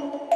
Música